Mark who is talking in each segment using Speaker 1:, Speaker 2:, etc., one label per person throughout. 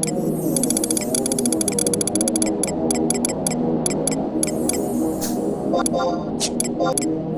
Speaker 1: Thank you.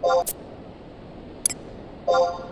Speaker 1: you